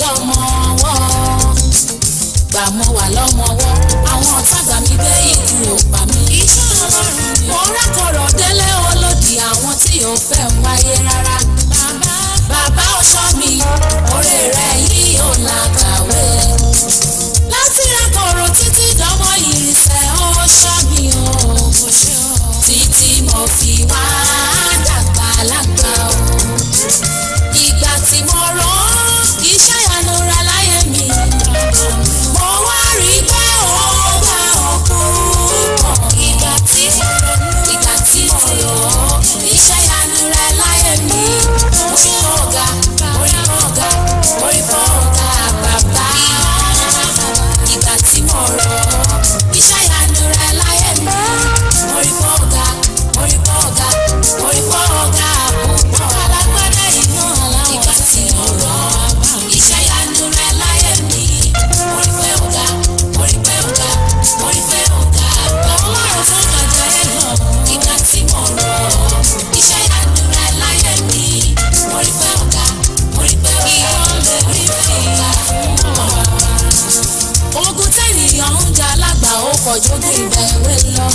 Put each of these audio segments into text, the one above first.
dọ́mọ ọwọ́ gbà mo wà lọ́mọ ọwọ́ àwọn ọ̀tá gbà mí dé ikú ò pa mí. iṣẹ́ ọlọ́run mo rákọ̀rọ̀ délé olódì àwọn tí ò fẹ́ wáyé rárá. bàbá bàbá ọ̀sán. pọ̀ jókè ìgbà èwe lọ.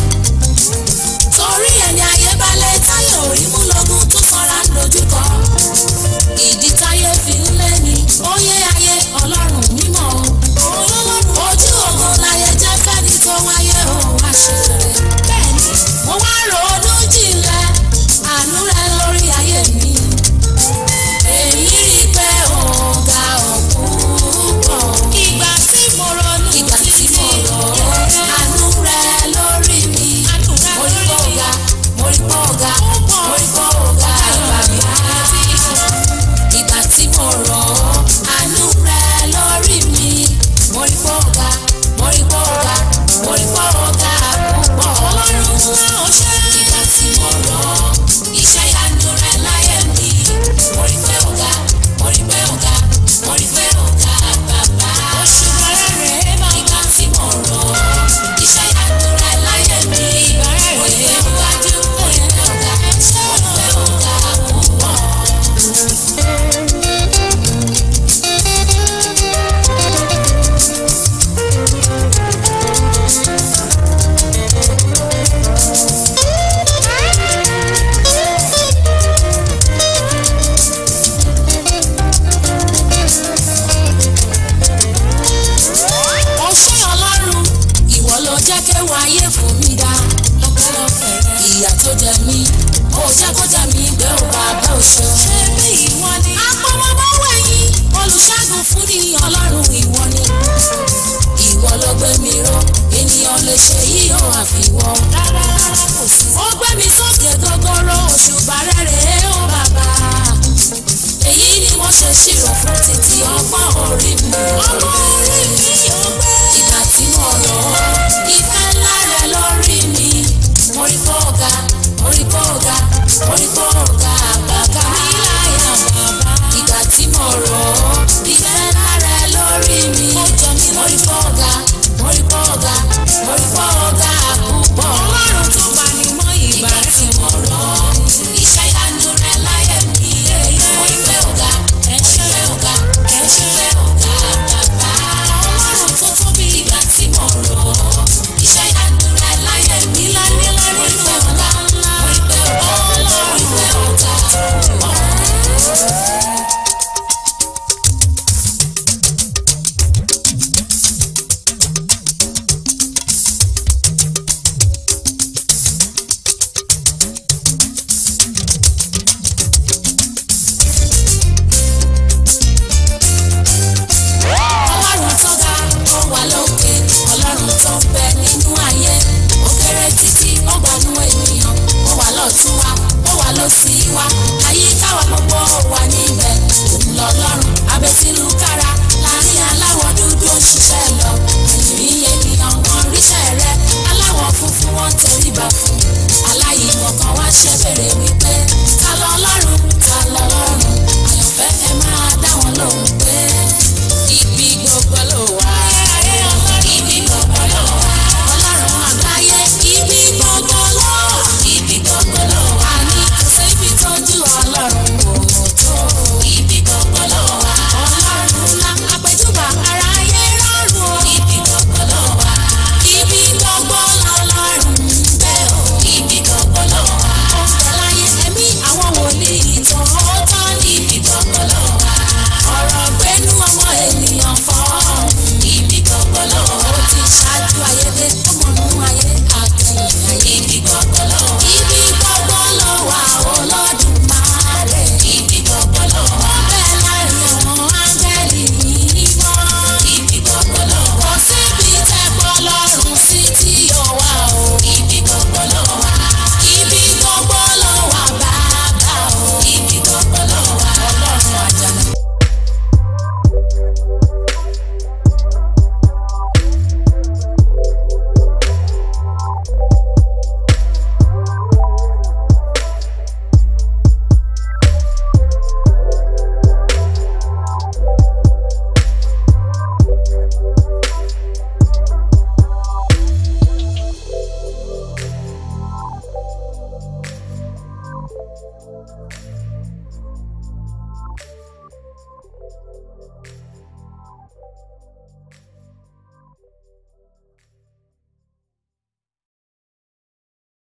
jákọ́jà mi gbé ò bàbá òṣù. ṣé bí ìwọ ni. àpamọ́lọ́wọ́ ẹ̀yìn olùṣègùn fún ni ọlọ́run ìwọ ni. ìwọ ló gbé mi ró ènìyàn lè ṣe yìí ó àfiwọ́. rárá kò sí. ó gbé mi sókè gọ́gọ́rọ́ òṣùbà rẹ̀rẹ̀ ó bàbá. èyí ni mo ṣe ṣírò fún títí ọgbọ́n orí mi. ọgbọ́n volta. Jenny. Thank you.